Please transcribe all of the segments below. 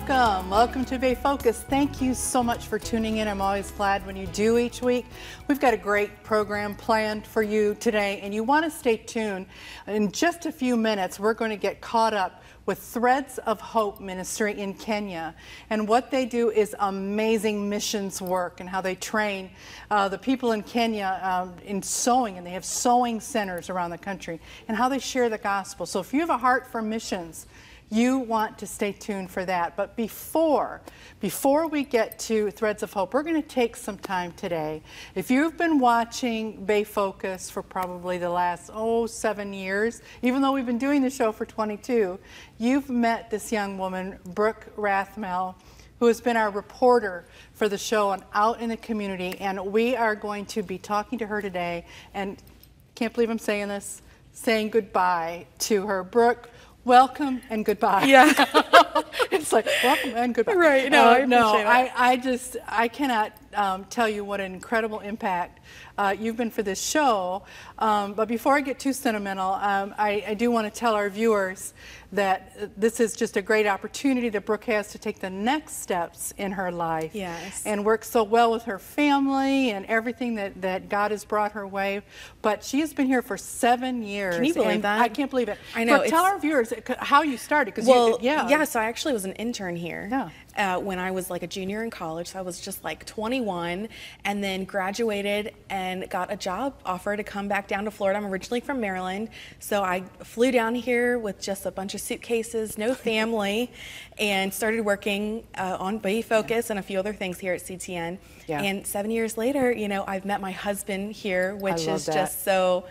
welcome. Welcome to Bay Focus. Thank you so much for tuning in. I'm always glad when you do each week. We've got a great program planned for you today, and you want to stay tuned. In just a few minutes, we're going to get caught up with Threads of Hope Ministry in Kenya. And what they do is amazing missions work and how they train uh, the people in Kenya um, in sewing, and they have sewing centers around the country, and how they share the gospel. So if you have a heart for missions, you want to stay tuned for that. But before, before we get to Threads of Hope, we're going to take some time today. If you've been watching Bay Focus for probably the last, oh, seven years, even though we've been doing the show for 22, you've met this young woman, Brooke Rathmell, who has been our reporter for the show and out in the community. And we are going to be talking to her today. And can't believe I'm saying this, saying goodbye to her. Brooke, welcome and goodbye. Yeah. it's like welcome and goodbye. Right. No, Uh, I no. I. I just I cannot um, tell you what an incredible impact uh, you've been for this show. Um, but before I get too sentimental, um, I, I do want to tell our viewers that this is just a great opportunity that Brooke has to take the next steps in her life Yes. and work so well with her family and everything that, that God has brought her way. But she has been here for seven years. Can you believe that? I can't believe it. I know, Brooke, tell our viewers how you started. Cause Well, you, yeah. yeah. So I actually was an intern here. Yeah. Uh, when I was like a junior in college, so I was just like 21, and then graduated and got a job offer to come back down to Florida. I'm originally from Maryland, so I flew down here with just a bunch of suitcases, no family, and started working uh, on Bay Focus and a few other things here at CTN. Yeah. And seven years later, you know, I've met my husband here, which is that. just so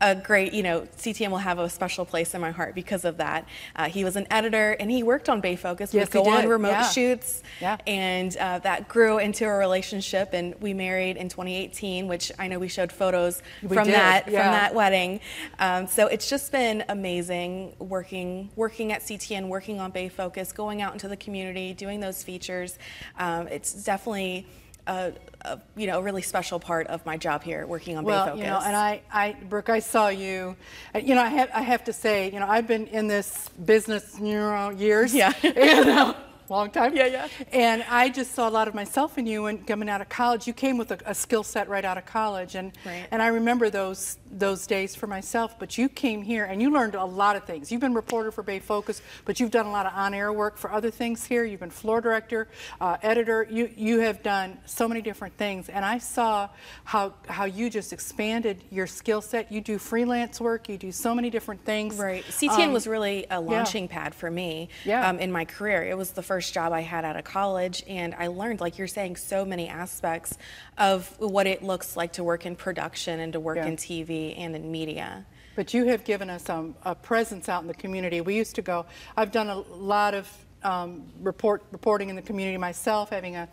a great, you know, CTN will have a special place in my heart because of that. Uh, he was an editor and he worked on Bay Focus. Yes, he go on did. remote Yeah. shoots. Yeah. And uh, that grew into a relationship and we married in 2018, which I know we showed photos We from did, that yeah. from that wedding. Um, so it's just been amazing working working at CTN, working on Bay Focus, going out into the community, doing those features. Um, it's definitely a, a you know a really special part of my job here, working on Bay well, Focus. you know, and I, I, Brooke, I saw you. You know, I have, I have to say, you know, I've been in this business, you know, years. Yeah. and, uh, long time. Yeah, yeah. And I just saw a lot of myself in you when coming out of college. You came with a, a skill set right out of college, and Right. and I remember those those days for myself. But you came here and you learned a lot of things. You've been reporter for Bay Focus, but you've done a lot of on-air work for other things here. You've been floor director, uh, editor. You you have done so many different things, and I saw how how you just expanded your skill set. You do freelance work. You do so many different things. Right. CTN Um, was really a launching pad for me Yeah. um, in my career. It was the first job I had out of college, and I learned, like you're saying, so many aspects of what it looks like to work in production and to work Yeah. in TV and in media. But you have given us um, a presence out in the community. We used to go. I've done a lot of um, report reporting in the community myself, having a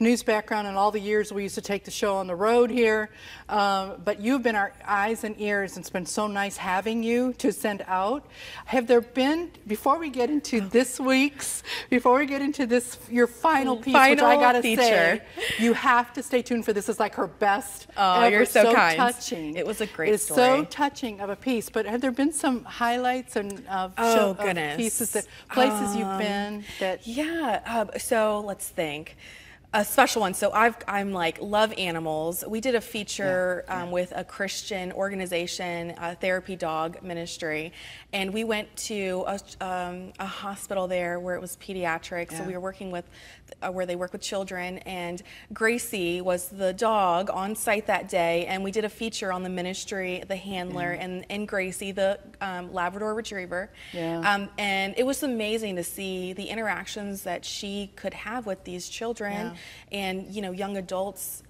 news background, and all the years we used to take the show on the road here. Um, but you've been our eyes and ears, and it's been so nice having you to send out. Have there been before we get into this week's, before we get into this your final piece, which I gotta feature. say, you have to stay tuned for this. Is like her best. Oh, ever. you're so kind. touching. It was a great It's so touching of a piece. But have there been some highlights and of, Oh, show, of goodness. pieces that places you've Um, been that Yeah. Um, so let's think. A special one. So I've, I'm like love animals. We did a feature um, with a Christian organization, a therapy dog ministry, and we went to a, um, a hospital there where it was pediatrics. So we were working with uh, where they work with children, and Gracie was the dog on site that day, and we did a feature on the ministry, the handler, and, and Gracie, the um, Labrador Retriever. Yeah. Um, and it was amazing to see the interactions that she could have with these children and you know young adults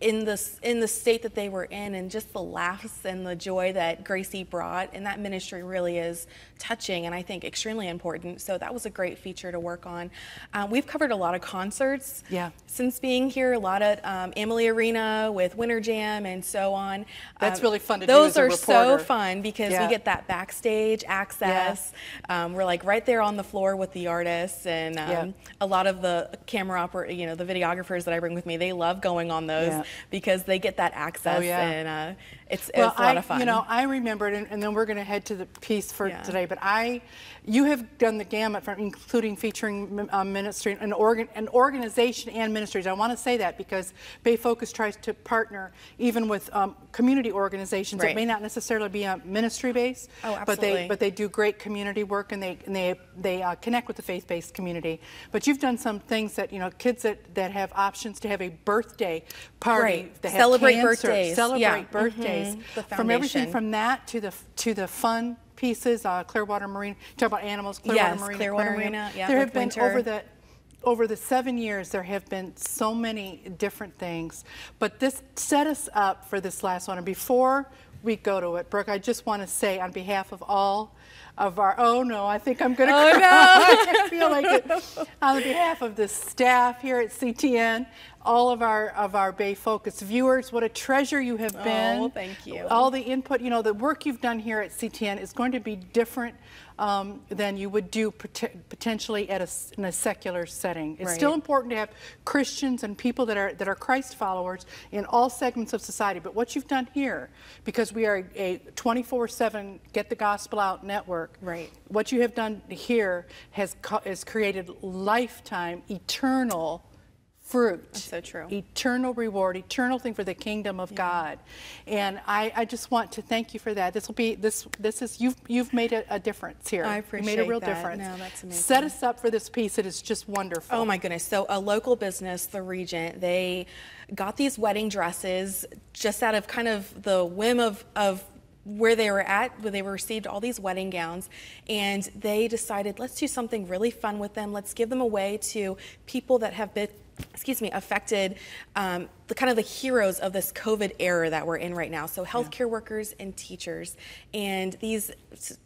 in the in the state that they were in and just the laughs and the joy that Gracie brought and that ministry really is touching and I think extremely important so that was a great feature to work on um, we've covered a lot of concerts Yeah. since being here a lot at um, Amalie Arena with Winter Jam and so on That's Um, really fun to do those as a are so fun because Yeah. we get that backstage access um, we're like right there on the floor with the artists, and um, Yeah. a lot of the camera oper- you know, the videographers that I bring with me, they love going on those Yeah. Because they get that access Oh, yeah. and uh, it's, Well, it's a lot I, of fun. you know, I remembered, and, and then we're going to head to the piece for Yeah. today. But I, you have done the gamut from including featuring uh, ministry and organ, an organization and ministries. I want to say that because Bay Focus tries to partner even with um, community organizations that Right. may not necessarily be a ministry base, Oh, but they but they do great community work and they and they they uh, connect with the faith-based community. But you've done some things that you know kids that, that have options to have a birthday party, Right. Celebrate cancer, birthdays. celebrate Yeah. birthdays, Mhm. The from everything from that to the to the fun pieces. Uh, Clearwater Marine, talk about animals. Clearwater Yes, Marine Clearwater Aquarium. Marina, yeah, there have been winter. over the over the seven years, there have been so many different things. But this set us up for this last one. And before we go to it, Brooke, I just want to say on behalf of all of our, oh no, I think I'm going to Oh, cry. no. I feel like it. On behalf of the staff here at CTN, all of our of our Bay Focus viewers, what a treasure you have been. Oh, thank you. All the input, you know, the work you've done here at CTN is going to be different um, than you would do pot- potentially at a, in a secular setting. It's still important to have Christians and people that are that are Christ followers in all segments of society. But what you've done here, because we are a 24/7 Get the Gospel Out network, Right. What you have done here has has created lifetime, eternal fruit. so true. Eternal reward, eternal thing for the kingdom of God. And I, I just want to thank you for that. This will be this this is you've you've made a, a difference here. I appreciate You made a real that. difference. No, that's amazing. Set us up for this piece. It is just wonderful. Oh my goodness. So a local business, the Regent, they got these wedding dresses just out of kind of the whim of, of where they were at, where they received all these wedding gowns, and they decided, let's do something really fun with them. Let's give them away to people that have been excuse me, affected um, the kind of the heroes of this COVID era that we're in right now. So healthcare workers and teachers, and these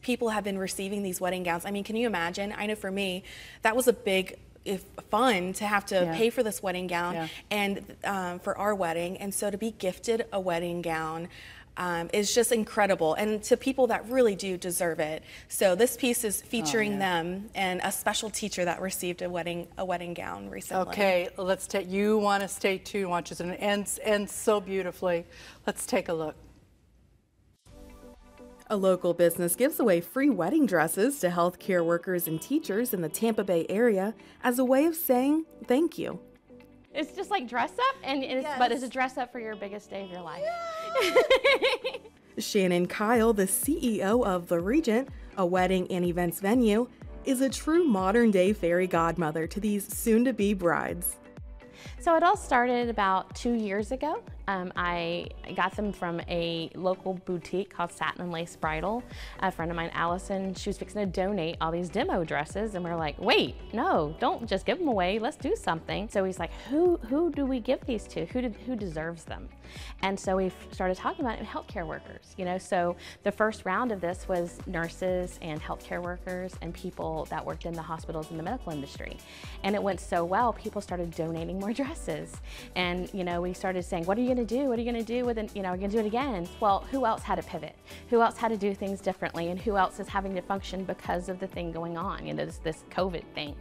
people have been receiving these wedding gowns. I mean, can you imagine? I know for me, that was a big if fun to have to Yeah. pay for this wedding gown Yeah. and um, for our wedding, and so to be gifted a wedding gown. Um, is just incredible, and to people that really do deserve it. So this piece is featuring Oh, yeah. them and a special teacher that received a wedding a wedding gown recently. Okay, let's take. You want to stay tuned, watch this, and it ends ends so beautifully. Let's take a look. A local business gives away free wedding dresses to healthcare workers and teachers in the Tampa Bay area as a way of saying thank you. It's just like dress up, and it's, but it's a dress up for your biggest day of your life. Shannon Keil, the CEO of The Regent, a wedding and events venue, is a true modern day fairy godmother to these soon to be brides. So it all started about two years ago. Um, I got them from a local boutique called Satin and Lace Bridal. A friend of mine, Allison, she was fixing to donate all these demo dresses, and we are like, "Wait, no, don't just give them away. Let's do something." So he's like, "Who who do we give these to? Who did, who deserves them?" And so we started talking about it, healthcare workers. You know, so the first round of this was nurses and healthcare workers and people that worked in the hospitals in the medical industry, and it went so well. People started donating more dresses, and you know, we started saying, "What are you to do? What are you going to do with it? You know, are to do it again?" Well, who else had to pivot? Who else had to do things differently? And who else is having to function because of the thing going on? You know, this this COVID thing,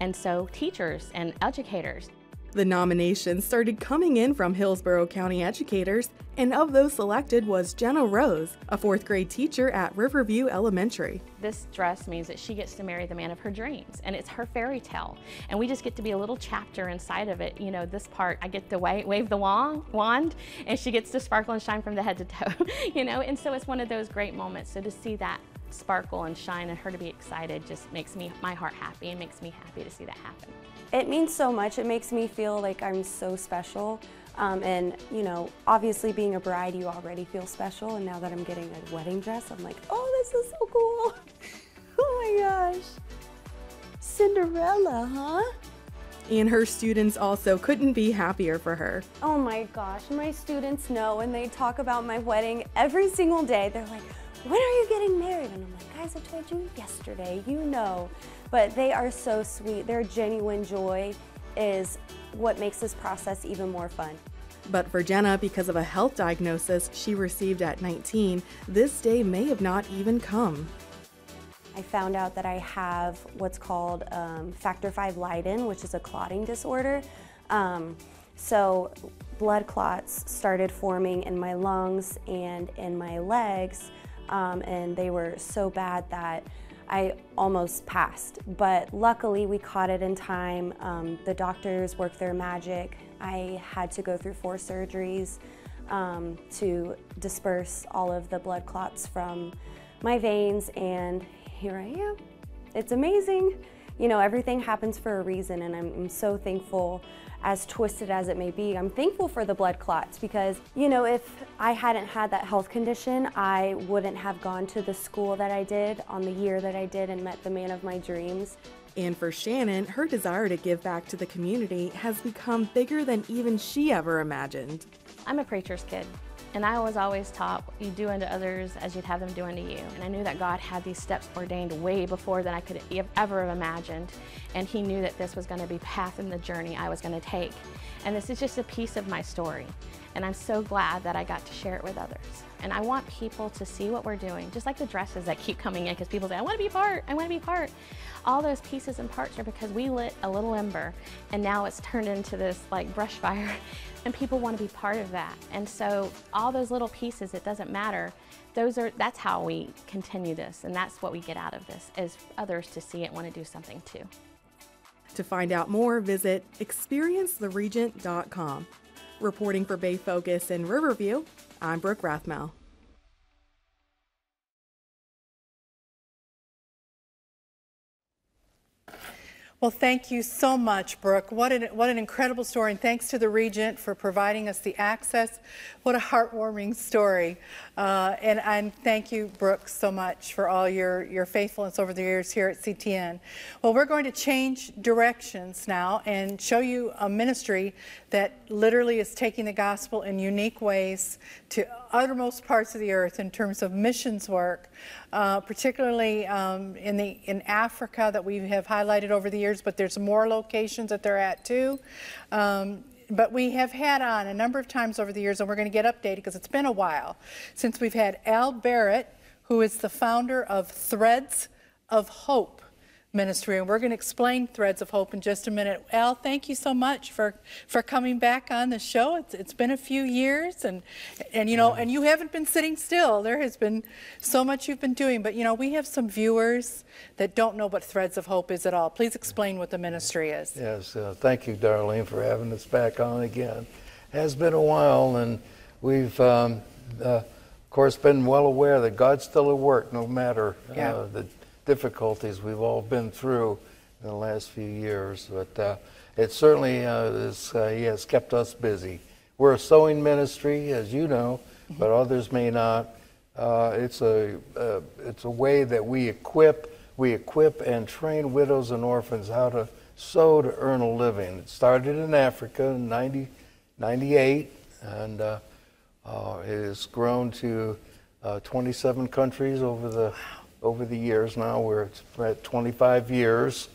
and so teachers and educators. The nominations started coming in from Hillsborough County educators, and of those selected was Jenna Rose, a fourth grade teacher at Riverview Elementary. This dress means that she gets to marry the man of her dreams, and it's her fairy tale. And we just get to be a little chapter inside of it. You know, this part, I get to wave, the wand, wand, and she gets to sparkle and shine from the head to toe. you know, and so it's one of those great moments. So to see that sparkle and shine and her to be excited just makes me my heart happy and makes me happy to see that happen. It means so much. It makes me feel like I'm so special. Um, and, you know, obviously being a bride, you already feel special. And now that I'm getting a wedding dress, I'm like, oh, this is so cool. oh my gosh. Cinderella, huh? And her students also couldn't be happier for her. Oh my gosh, my students know and they talk about my wedding every single day. They're like, when are you getting married? And I'm like, guys, I told you yesterday, you know. But they are so sweet. Their genuine joy is what makes this process even more fun. But for Jenna, because of a health diagnosis she received at 19, this day may have not even come. I found out that I have what's called um, factor V Leiden, which is a clotting disorder. Um, So blood clots started forming in my lungs and in my legs, um, and they were so bad that I almost passed. But luckily, we caught it in time. Um, the doctors worked their magic. I had to go through four surgeries um, to disperse all of the blood clots from my veins, and here I am. It's amazing. You know, everything happens for a reason, and I'm, I'm so thankful as twisted as it may be, I'm thankful for the blood clots because, you know, if I hadn't had that health condition, I wouldn't have gone to the school that I did on the year that I did and met the man of my dreams. And for Shannon, her desire to give back to the community has become bigger than even she ever imagined. I'm a preacher's kid. And I was always taught you do unto others as you'd have them do unto you. And I knew that God had these steps ordained way before than I could have ever have imagined. And He knew that this was going to be path in the journey I was going to take. And this is just a piece of my story. And I'm so glad that I got to share it with others. And I want people to see what we're doing, just like the dresses that keep coming in because people say, I want to be part, I want to be part. All those pieces and parts are because we lit a little ember and now it's turned into this like brush fire and people want to be part of that. And so all those little pieces, it doesn't matter. Those are that's how we continue this, and that's what we get out of this is others to see it want to do something too. To find out more, visit experiencetheregent.com. Reporting for Bay Focus in Riverview, I'm Brooke Rathmell. Well, thank you so much, Brooke. What an, what an incredible story, and thanks to the Regent for providing us the access. What a heartwarming story. Uh, and, and thank you, Brooke, so much for all your, your faithfulness over the years here at CTN. Well, we're going to change directions now and show you a ministry that literally is taking the gospel in unique ways to uttermost parts of the earth in terms of missions work, uh, particularly um, in, the, in Africa that we have highlighted over the years, but there's more locations that they're at too. Um, but we have had on a number of times over the years, and we're going to get updated because it's been a while since we've had Al Barrett, who is the founder of Threads of Hope ministry, and we're going to explain Threads of Hope in just a minute. Al, thank you so much for, for coming back on the show. It's, it's been a few years, and and you know, and you haven't been sitting still. There has been so much you've been doing, but you know, we have some viewers that don't know what Threads of Hope is at all. Please explain what the ministry is. Yes, uh, thank you, Darlene, for having us back on again. It has been a while, and we've. Um, uh, of course, been well aware that God's still at work, no matter uh, yeah. the difficulties we've all been through in the last few years. But uh, it certainly uh, is, uh, has kept us busy. We're a sewing ministry, as you know, but others may not. Uh, it's a uh, it's a way that we equip we equip and train widows and orphans how to sew to earn a living. It started in Africa in 90, 98, and uh, it has grown to 27 countries over the over the years now. We're at 25 years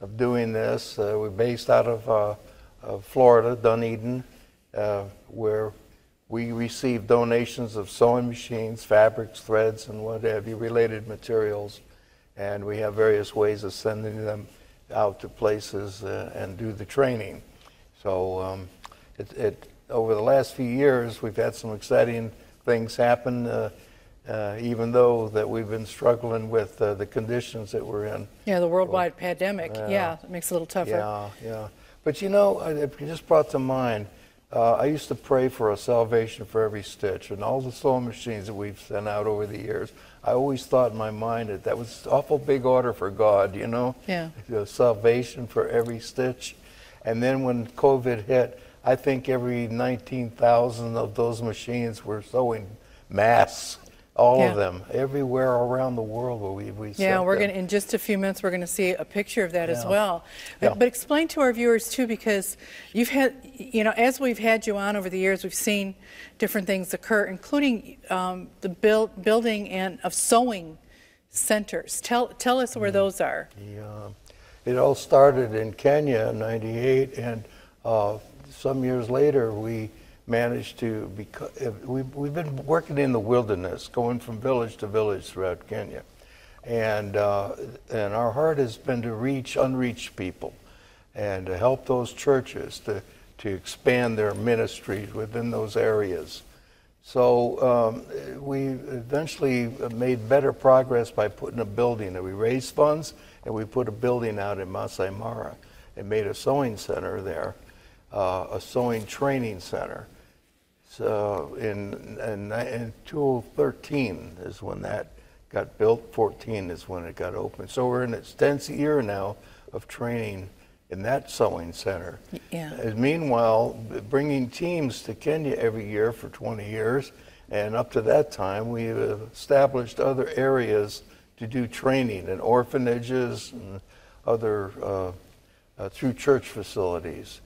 of doing this. Uh, we're based out of, uh, of Florida, Dunedin, uh, where we receive donations of sewing machines, fabrics, threads, and what have you, related materials. And we have various ways of sending them out to places uh, and do the training. So um, it, it, over the last few years, we've had some exciting things happen. Uh, even though that we've been struggling with uh, the conditions that we're in. Yeah, the worldwide well, pandemic. Uh, yeah, it makes it a little tougher. Yeah, yeah. But you know, it just brought to mind. Uh, I used to pray for a salvation for every stitch, and all the sewing machines that we've sent out over the years. I always thought in my mind that that was awful big order for God. You know, yeah, salvation for every stitch. And then when COVID hit, I think every 19,000 of those machines were sewing masks all yeah. of them, everywhere around the world where we, we Yeah, we're going to, in just a few minutes, we're going to see a picture of that yeah. as well. But, yeah. but explain to our viewers too, because you've had, you know, as we've had you on over the years, we've seen different things occur, including um, the build, building and of sewing centers. Tell, tell us where mm. those are. Yeah. It all started in Kenya in 98, and uh, some years later, we managed to, because we've, we've been working in the wilderness, going from village to village throughout Kenya. And, uh, and our heart has been to reach unreached people and to help those churches to, to expand their ministries within those areas. So um, we eventually made better progress by putting a building. We raised funds and we put a building out in Masai Mara and made a sewing center there, uh, a sewing training center. So in, in, in 2013 is when that got built. 14 is when it got opened. So we're in its 10th year now of training in that sewing center. Yeah. And meanwhile, bringing teams to Kenya every year for 20 years, and up to that time, we established other areas to do training in orphanages and other uh, uh, through church facilities.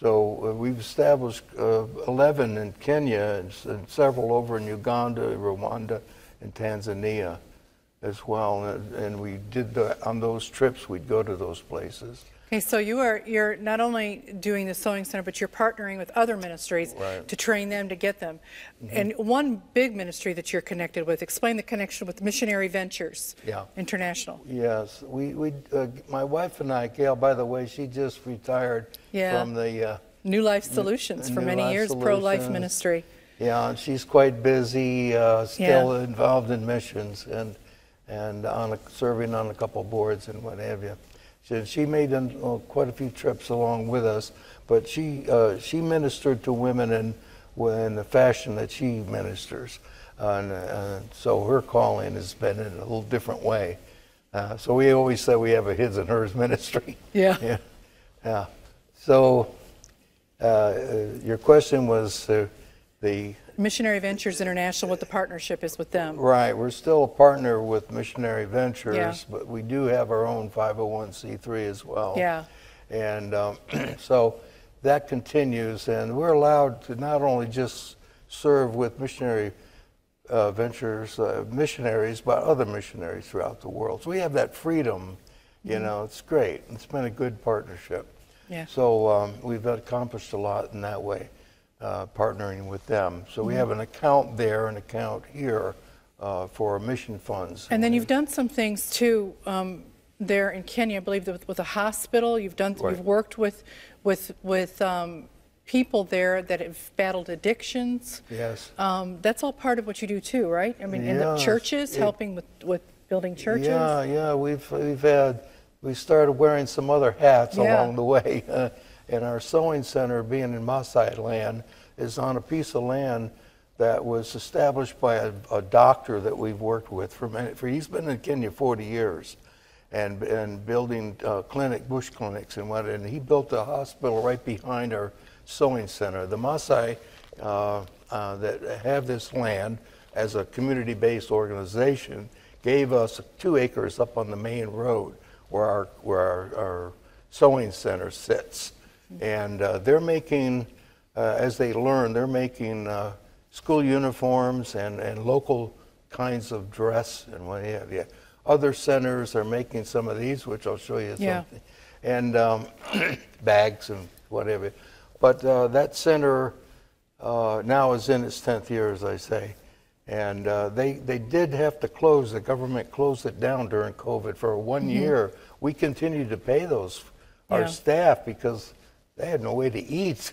So uh, we've established uh, 11 in Kenya and, and, several over in Uganda, Rwanda, and Tanzania as well. And, and we did the, on those trips, we'd go to those places. Okay, so you are you're not only doing the sewing center, but you're partnering with other ministries right. to train them to get them. Mm-hmm. And one big ministry that you're connected with, explain the connection with Missionary Ventures yeah. International. Yes, we we uh, my wife and I, Gail. By the way, she just retired yeah. from the uh, New Life Solutions for many Life years, pro life ministry. Yeah, and she's quite busy, uh, still yeah. involved in missions and and on a, serving on a couple boards and what have you. She, she made uh, quite a few trips along with us, but she uh, she ministered to women in in the fashion that she ministers, and uh, so her calling has been in a little different way. Uh, so we always say we have a his and hers ministry. Yeah. Yeah. Yeah. So uh, your question was the Missionary Ventures International, what the partnership is with them. Right. We're still a partner with Missionary Ventures, yeah. but we do have our own 501c3 as well. Yeah. And um, so that continues, and we're allowed to not only just serve with Missionary uh, Ventures uh, missionaries, but other missionaries throughout the world. So we have that freedom. You mm-hmm. know, it's great. It's been a good partnership. Yeah. So um, we've accomplished a lot in that way uh, partnering with them. So we have an account there, an account here uh, for mission funds. And then you've done some things too um, there in Kenya. I believe with, with a hospital. You've done. Right. You've worked with with with um, people there that have battled addictions. Yes. Um, that's all part of what you do too, right? I mean, in the churches, it- helping with with building churches. Yeah, yeah, we've we've had we started wearing some other hats Yeah. along the way. And our sewing center, being in Maasai land, is on a piece of land that was established by a, a doctor that we've worked with for many. For he's been in Kenya 40 years, and and building uh, clinic, bush clinics, and what. And he built a hospital right behind our sewing center. The Maasai uh, uh, that have this land as a community-based organization gave us two acres up on the main road where our where our, our sewing center sits, and uh, they're making uh, as they learn, they're making uh, school uniforms and, and local kinds of dress and what have you. Other centers are making some of these, which I'll show you Yeah. something, and um, bags and whatever. But uh, that center uh, now is in its 10th year, as I say. And uh, they, they did have to close, the government closed it down during COVID for one year. We continued to pay those, our Yeah. staff, because they had no way to eat.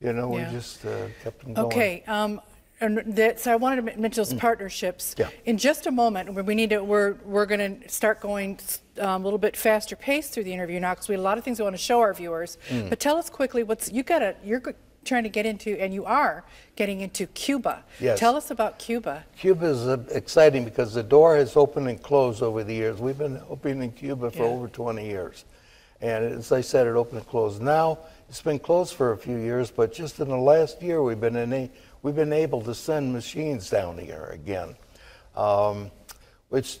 You know, Yeah. we just uh, kept them going. Okay. Um, and that, so I wanted to mention those partnerships. Mm. Yeah. In just a moment, we need to. We're we're going to start going um, a little bit faster pace through the interview now because we have a lot of things we want to show our viewers. Mm. But tell us quickly what's you got to you're trying to get into and you are getting into Cuba. Yes. Tell us about Cuba. Cuba is uh, exciting because the door has opened and closed over the years. We've been opening in Cuba for Yeah. over 20 years. And as I said, it opened and closed. Now, it's been closed for a few years, but just in the last year, we've been, in a, we've been able to send machines down here again, um, which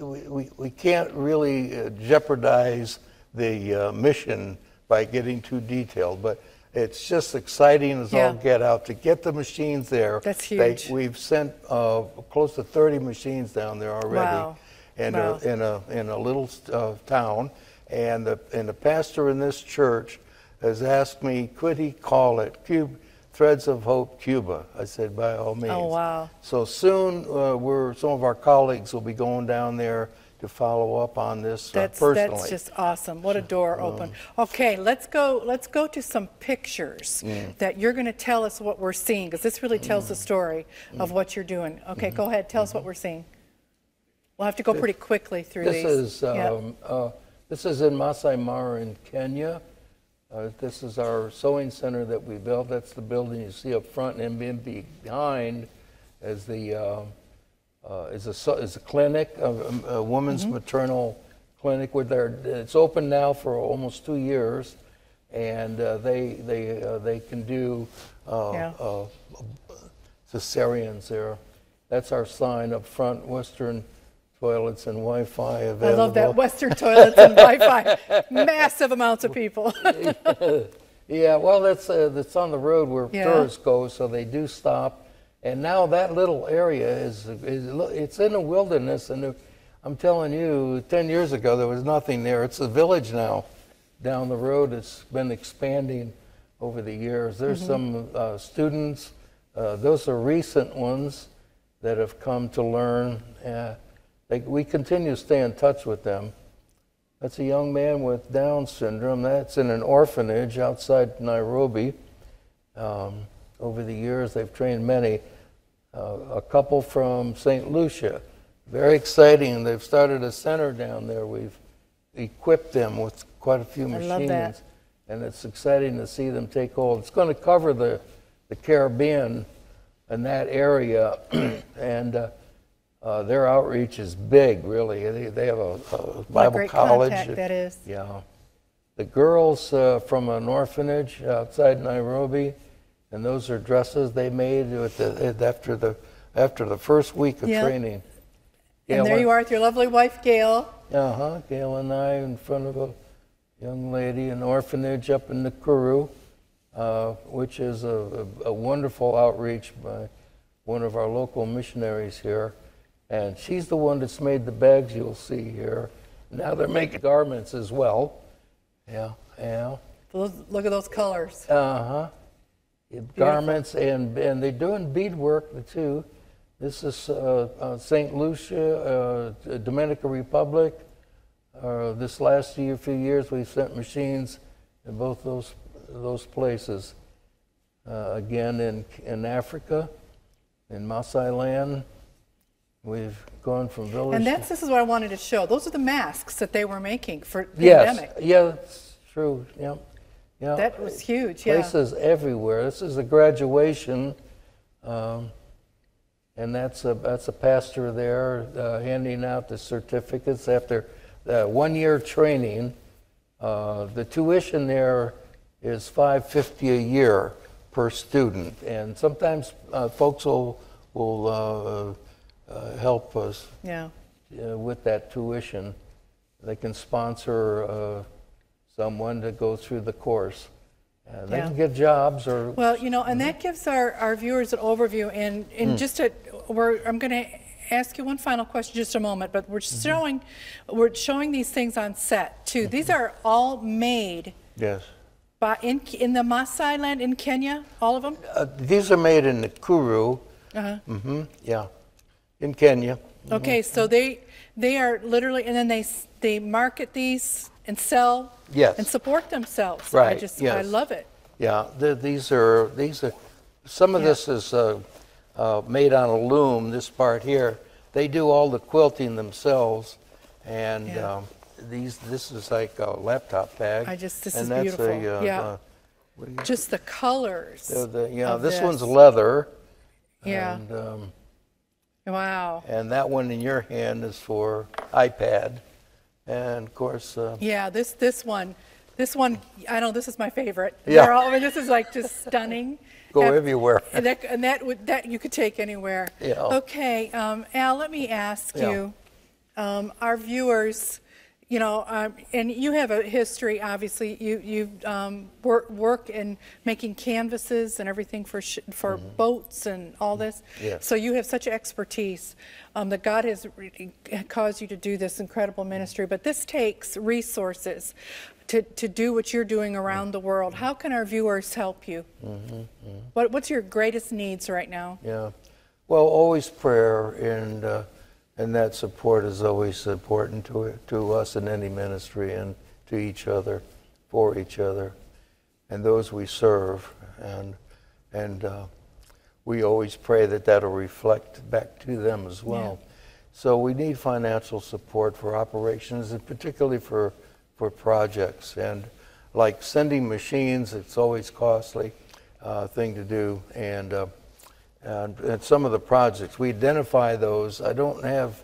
we, we, we can't really uh, jeopardize the uh, mission by getting too detailed, but it's just exciting as Yeah. all get out to get the machines there. That's They- huge. we've sent uh, close to 30 machines down there already Wow. in, Wow. a, in, a, in a little uh, town. And the, and the pastor in this church has asked me, could he call it Cube, Threads of Hope Cuba? I said, by all means. Oh, wow. So soon, uh, we're, some of our colleagues will be going down there to follow up on this uh, That's, personally. that's just awesome. What a door open. Okay, let's go, let's go to some pictures that you're going to tell us what we're seeing, because this really tells the story of what you're doing. Okay, go ahead, tell us what we're seeing. We'll have to go pretty quickly through This these. is Yeah. um, uh, this is in Masai Mara in Kenya. Uh, this is our sewing center that we built. That's the building you see up front, and in behind is the uh, uh, is a is a clinic, a, a woman's Mm-hmm. maternal clinic. Where they're, it's open now for almost two years, and uh, they they uh, they can do uh, Yeah. uh, cesareans there. That's our sign up front, Western toilets and Wi-Fi available. I love that, Western toilets and Wi-Fi, massive amounts of people. Yeah, well, that's uh, that's on the road where Yeah. tourists go, so they do stop. And now that little area is, is it's in a wilderness, and I'm telling you, 10 years ago there was nothing there. It's a village now. Down the road, it's been expanding over the years. There's some uh, students; uh, those are recent ones that have come to learn. They, we continue to stay in touch with them. That's a young man with Down syndrome. That's in an orphanage outside Nairobi. Um, over the years, they've trained many. Uh, a couple from St. Lucia. Very exciting. They've started a center down there. We've equipped them with quite a few I machines. And it's exciting to see them take hold. It's going to cover the, the Caribbean and that area. and uh, uh, their outreach is big, really. They, they have a, a Bible great college. contact that is. Yeah. The girls uh, from an orphanage outside Nairobi, and those are dresses they made with the, after the after the first week of Yeah. training. And there you are with your lovely wife, Gail. Uh huh. Gail and I in front of a young lady, an orphanage up in Nakuru, uh, which is a, a, a wonderful outreach by one of our local missionaries here. And she's the one that's made the bags you'll see here. Now they're making garments as well. Yeah, yeah. Look at those colors. Uh huh. Garments and and they're doing beadwork too. This is uh, uh, St. Lucia, uh, Dominican Republic. Uh, this last year, few years, we've sent machines in both those those places. Uh, again, in in Africa, in Maasai land, we've gone from village. And that's, this is what I wanted to show. Those are the masks that they were making for yes, pandemic. yeah, that's true. Yeah, yeah. That was huge, yeah. places everywhere. This is a graduation, um, and that's a that's a pastor there uh, handing out the certificates after uh, one year training. Uh, the tuition there is five fifty a year per student, and sometimes uh, folks will will uh, uh, help us Yeah. uh, with that tuition. They can sponsor uh, someone to go through the course. Uh, they Yeah. can get jobs or Well, you know, and that gives our, our viewers an overview. And, and just a, we're, I'm going to ask you one final question just a moment, but we're showing, we're showing these things on set too. These are all made yes. by, in, in the Maasai land in Kenya, all of them? Uh, these are made in Nakuru. Uh-huh. Mm-hmm. Yeah, in Kenya. Okay, so they, they are literally, and then they, they market these and sell Yes. and support themselves. I Right, just, I love it. Yeah, the, these are these are. Some of this is uh, uh, made on a loom. This part here, they do all the quilting themselves, and Yeah. um, these this is like a laptop bag. I just- this and is that's beautiful. A, uh, Yeah. uh, what do you- Just the colors. the- yeah, of this, one's leather. Yeah. And, um, Wow. and that one in your hand is for iPad, and of course. Uh, Yeah, this this one, this one, I know this is my favorite. Yeah. All, I mean, this is like just stunning. Go Have- everywhere. And that, and that would that you could take anywhere. Yeah. Okay, um, Al, let me ask Yeah. you, um, our viewers, you know, um, and you have a history. Obviously, you you um, work work in making canvases and everything for sh- for boats and all this. Mm-hmm. Yes. So you have such expertise um, that God has really caused you to do this incredible ministry. But this takes resources to, to do what you're doing around the world. How can our viewers help you? What, what's your greatest needs right now? Yeah. Well, always prayer and uh, And that support is always important to, to us in any ministry and to each other, for each other, and those we serve. And, and uh, we always pray that that'll reflect back to them as well. Yeah. So we need financial support for operations and particularly for, for projects. And like sending machines, it's always costly uh, thing to do. And, uh, and, and some of the projects, we identify those. I don't have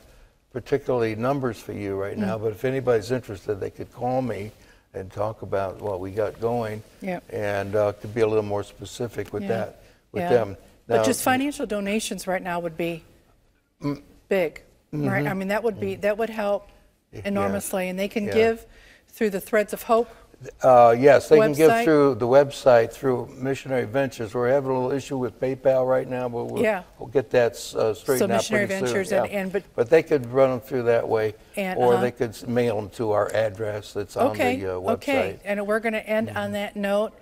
particularly numbers for you right now, mm. but if anybody's interested, they could call me and talk about what we got going. Yep. And uh, to be a little more specific with yeah. that, with yeah. them. Now, but just financial donations right now would be mm, big, mm-hmm. right? I mean, that would be mm-hmm. that would help enormously, and they can yeah. give through the Threads of Hope uh, yes, they can give through the website, through Missionary Ventures. We're having a little issue with PayPal right now, but we'll, Yeah. we'll get that uh, straightened So out Missionary pretty soon. Ventures and- and but- But they could run them through that way, And, or uh-huh. they could mail them to our address that's on the uh, okay. website. And we're going to end on that note.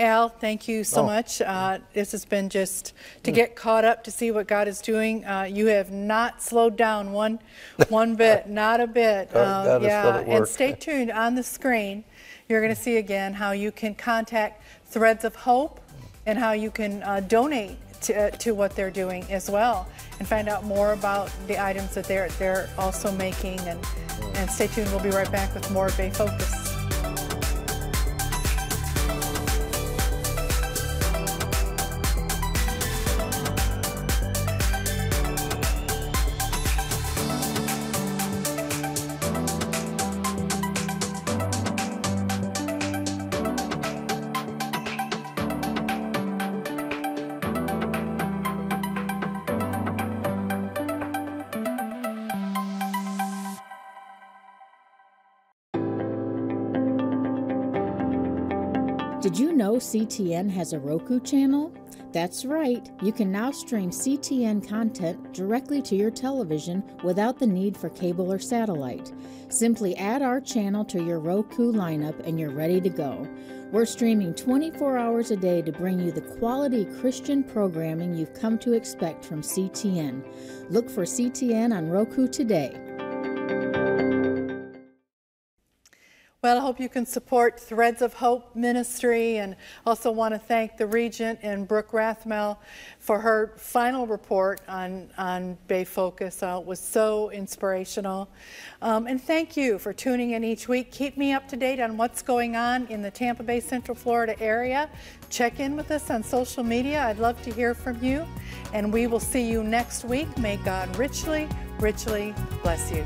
Al, thank you so Oh. much. Uh, This has been just to get caught up to see what God is doing. Uh, You have not slowed down one, one bit, not a bit. God- God Um, still Yeah, and stay tuned on the screen. You're going to see again how you can contact Threads of Hope and how you can uh, donate to, uh, to what they're doing as well and find out more about the items that they're, they're also making. And, and stay tuned. We'll be right back with more Bay Focus. Did you know CTN has a Roku channel? That's right, you can now stream CTN content directly to your television without the need for cable or satellite. Simply add our channel to your Roku lineup and you're ready to go. We're streaming 24 hours a day to bring you the quality Christian programming you've come to expect from CTN. Look for CTN on Roku today. Well, I hope you can support Threads of Hope Ministry and also want to thank the Regent and Brooke Rathmell for her final report on, on Bay Focus. Uh, it was so inspirational. Um, and thank you for tuning in each week. Keep me up to date on what's going on in the Tampa Bay, Central Florida area. Check in with us on social media. I'd love to hear from you. And we will see you next week. May God richly, richly bless you.